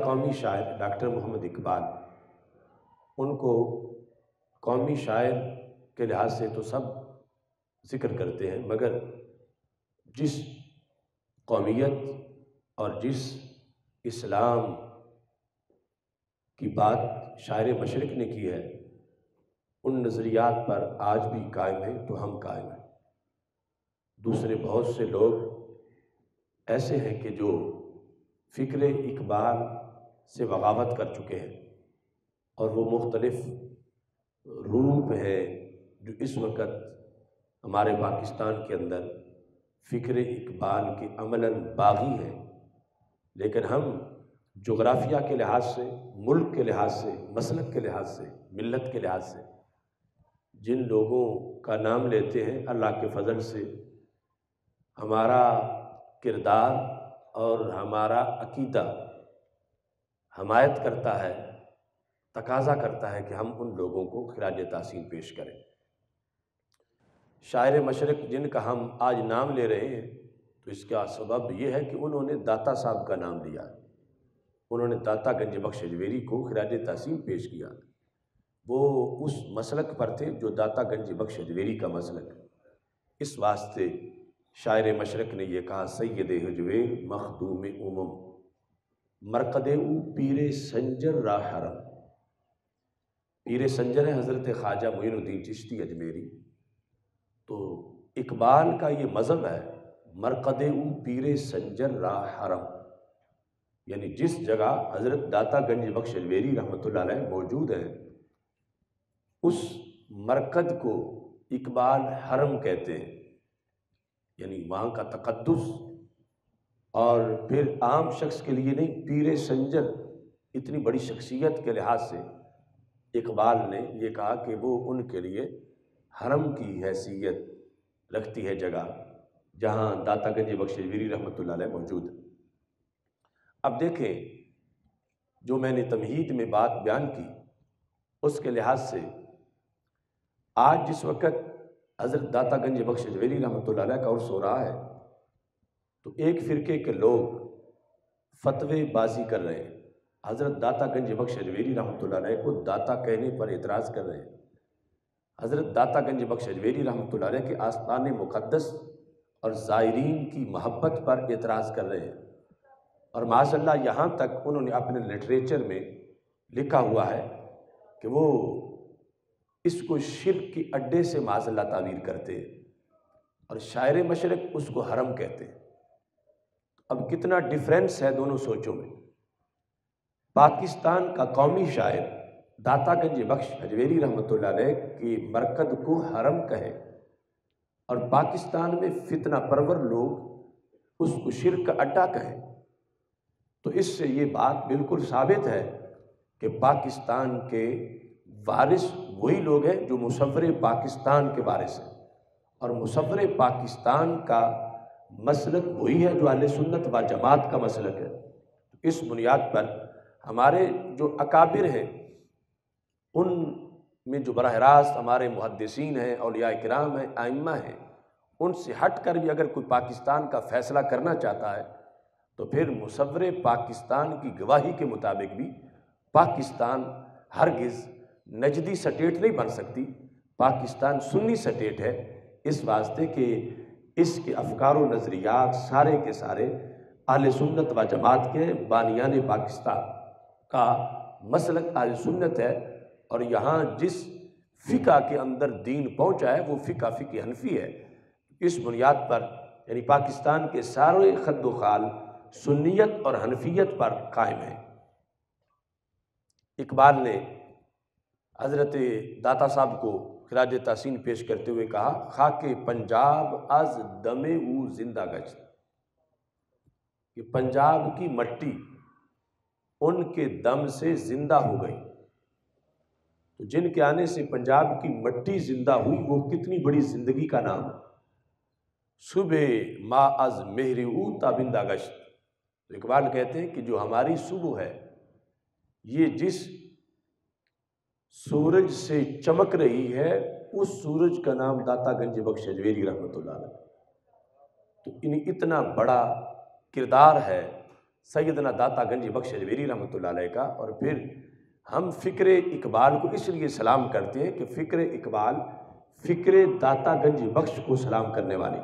कौमी शायर डॉक्टर मोहम्मद इकबाल। उनको कौमी शायर के लिहाज से तो सब ज़िक्र करते हैं, मगर जिस कौमियत और जिस इस्लाम की बात शायर मशरक़ ने की है, उन नज़रियात पर आज भी कायम है तो हम कायम हैं। दूसरे बहुत से लोग ऐसे हैं कि जो फ़िक्र इकबाल से बगावत कर चुके हैं और वो मुख्तलफ़ रूप है जो इस वक्त हमारे पाकिस्तान के अंदर फ़िक्र इकबाल के अमला बागी हैं। लेकिन हम जोग्राफिया के लिहाज से, मुल्क के लिहाज से, मसलक के लिहाज से मिलत के लिहाज से जिन लोगों का नाम लेते हैं, अल्लाह के फजल से, हमारा किरदार और हमारा अकीदा हमायत करता है, तकाजा करता है कि हम उन लोगों को खराज तहसीन पेश करें। शायर मशरक़, जिनका हम आज नाम ले रहे हैं तो इसका सबब यह है कि उन्होंने दाता साहब का नाम लिया। उन्होंने दाता गंज बख्श अजवेरी को खराज तहसीन पेश किया। वो उस मसलक पर थे जो दाता गंज बख्श अजवेरी का मसलक। इस वास्ते शायर मशरक़ ने यह कहा सैद हजवेर मखदूम उमम मरकद ऊ पीर संजर राहरम पीर संजर है हज़रत ख्वाजा मोइनुद्दीन चिश्ती अजमेरी। तो इकबाल का ये मज़हब है मरकद ऊ पीर संजर राहरम यानी जिस जगह हज़रत दाता गंज बख्श अजमेरी रहमत मौजूद है, उस मरकद को इकबाल हरम कहते हैं। यानी वहाँ का तकद्दुस। और फिर आम शख्स के लिए नहीं, पीर संजर इतनी बड़ी शख्सियत के लिहाज से इकबाल ने यह कहा कि वो उनके लिए हरम की हैसियत रखती है जगह, जहाँ दाता दातागंज बख्शवीरी रहमत मौजूद अब देखें, जो मैंने तमहीद में बात बयान की, उसके लिहाज से आज जिस वक्त हज़रत दाता गंज बख्श जवेरी रहमत का उर्स हो रहा है। तो एक फ़िरके के लोग फतवे बाजी कर रहे हैं। हज़रत दाता गंज बख्श अजवेरी रहमत को दाता कहने पर एतराज़ कर रहे हैं। हज़रत दाता गंज बख्श अजवेरी रहमत के आस्थान मुक़दस और ज़ायरीन की महब्बत पर एतराज़ कर रहे हैं। और माशल्ला यहाँ तक उन्होंने अपने लिटरेचर में लिखा हुआ है कि वो इसको शिर के अड्डे से माजल्ला तावीर करते और शायर मशरक उसको हरम कहते। अब कितना डिफरेंस है दोनों सोचों में। पाकिस्तान का कौमी शायर दाता दातागंज बख्श हजवेरी रहमत की मरकद को हरम कहे और पाकिस्तान में फितना परवर लोग उसको शिर का अड्डा कहें। तो इससे ये बात बिल्कुल साबित है कि पाकिस्तान के वारिस वही लोग हैं जो मुसवर पाकिस्तान के वारिस हैं। और मुसवर पाकिस्तान का मसलक वही है जो आल सुन्नत व जमात का मसलक है। इस बुनियाद पर हमारे जो अकाबिर हैं, उन में जो बरह रास्त हमारे मुहदसिन हैं अलिया कराम हैं, आइम्मा हैं, उनसे हट कर भी अगर कोई पाकिस्तान का फ़ैसला करना चाहता है तो फिर मुसवर पाकिस्तान की गवाही के मुताबिक भी पाकिस्तान हरगिज़ नजदी स्टेट नहीं बन सकती। पाकिस्तान सुन्नी स्टेट है। इस वास्ते कि इसके अफकार नज़रियात सारे के सारे आल सुन्नत व जमात के बानियान पाकिस्तान का मसलक आल सुन्नत है और यहाँ जिस फ़िका के अंदर दीन पहुँचा है, वो फ़िका फ़िक हनफी है। इस बुनियाद पर, यानी पाकिस्तान के सारे खद खाल सुन्नीत और हनफियत पर कायम है। इकबाल ने हज़रत दाता साहब को खराज तहसीन पेश करते हुए कहा, खाके पंजाब अज दमे ऊ ज़िंदा गश्त कि पंजाब की मट्टी उनके दम से ज़िंदा हो गई। तो जिनके आने से पंजाब की मट्टी ज़िंदा हुई, वो कितनी बड़ी ज़िंदगी का नाम। सुबह मा अज मेहर ऊ ताबिंदा गश्त। तो इकबाल कहते हैं कि जो हमारी सुबह है, ये जिस सूरज से चमक रही है, उस सूरज का नाम दाता गंज बख्श अजवेरी रहमत तो इन इतना बड़ा किरदार है सैदना दाता गंजी बख्श अजवेरी रहमत का, और फिर हम फ़िक्र इकबाल को इसलिए सलाम करते हैं कि फ़िक्र इकबाल, फ़िक्र दाता गंज बख्श को सलाम करने वाले।